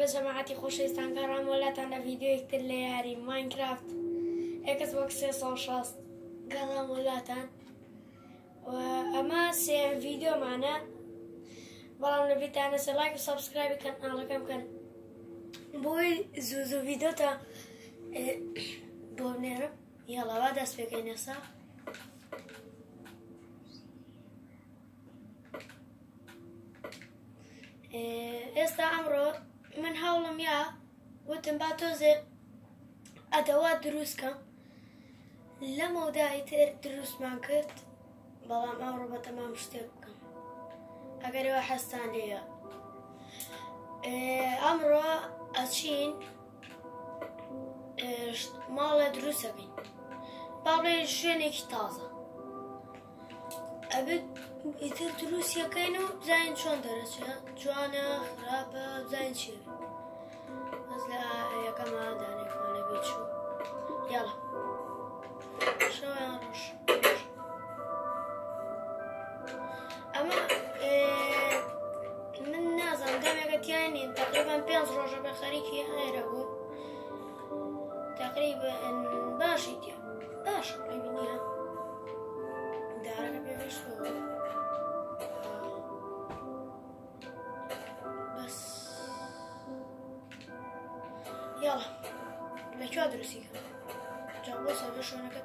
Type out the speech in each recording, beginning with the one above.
بە جەماعەتی خۆشەویستان گەڕام وڵاتان لە ڤیددیوەکتر لە یاری ماینکرافت ئێکس وەک سێ ساڵ شاست گەڵام وڵاتان ئەمە سێ ڤیددیۆمانە بەڵام لە بیتانە سە لایک و سابسکرایبی کەناڵەکەم بکەن بۆی زوو زوو ڤیددیۆ تا بۆ نێرم یاڵاوا دەست پێکەی ئێستا ئەمڕۆ من هەوڵم یا وتم با تۆزێ ئەدەوات دروستکەم لە مەودای تر دروستمان کرد بەڵام ئەوڕۆ بە تەمام شتێک بکەم. ئەگەرەوە حەستان لێە ئەمڕۆ ئەچین ماڵە دروستەکەین با بڵێ شوێنێکی تازە. ئەبێت ئیتر دروستیەکەین و بزانین چۆن دەرەچێت جوانە خراپە بزانین چی بەس لە یەکەمە دانێکمان لە بێت چوو یاڵە شەویان ڕۆژ ئەمە من نازانم دەمێکە تیانین تقریبان پێنج ڕۆژە بە خەریکی هەیرە بوو تقریبا باشی تیا Jel, neću adres igra. Čao, bo sam još onakad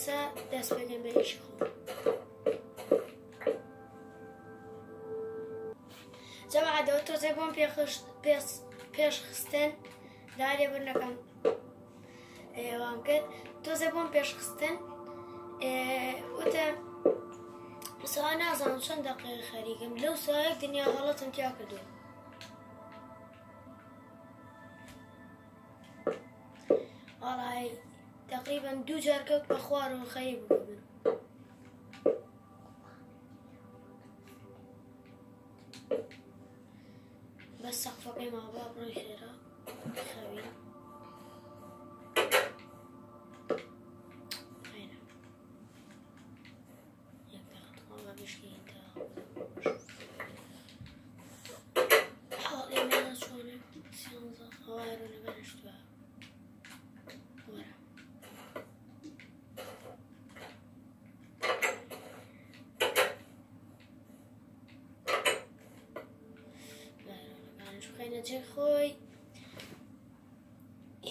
ئاسا دەست بگەم بەریش خۆ جەماعەوە تۆزێ بۆم پێشخستن دارێ برنەکەم ئێوام کرد تۆزە بۆم پێشخستن وتە سا نازانم چەند دقیقی خەریکم. لەو سایەک دنیا هەڵەتم تیا کردو ئاڵایی ئاڵای تقریبا دوو جارکەوت بە خوار و خەی بوو بە سەقفەکەی مابا بڕۆی خێرا خەوی خەینە جێ خۆی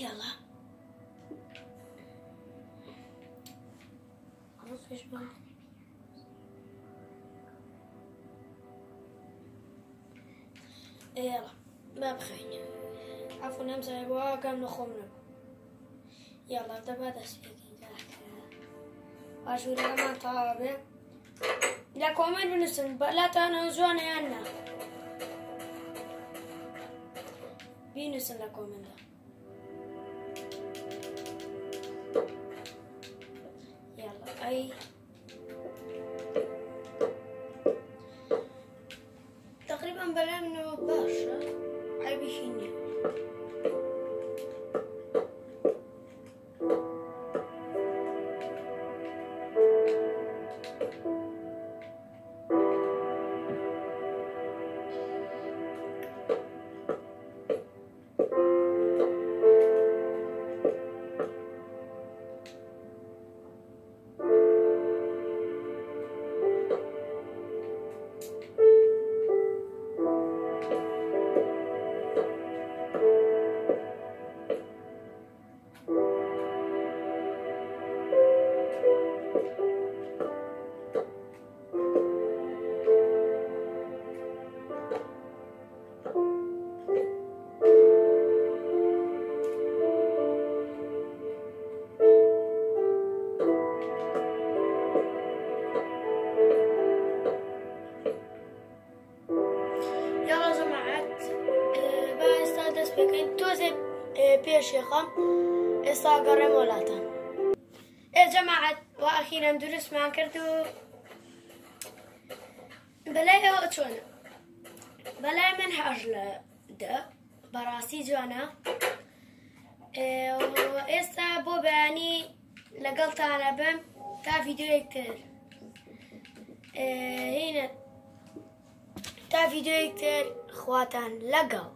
یاڵا پێشمان يلا ما بخينا عفوا نمسح واقم نخمنا يلا دابا دسبيكي عاشوري ما طابع لا كومنت بنسن لا تنزون عنا بينسن لا كومنت يلا پێشێخەم ئێستا گەڕێم وڵاتان ئێ جەماعەت و ئەخیرەن دروستمان کرد و بەلای ئەوە چۆنە بەلای من هەژ لە دە بەڕاستی جوانە ئێستا بۆ بەیانی لەگەڵتانە بم تا ڤیددیوەکتر هینە تا ڤیددیوەکتر خواتان لەگەڵ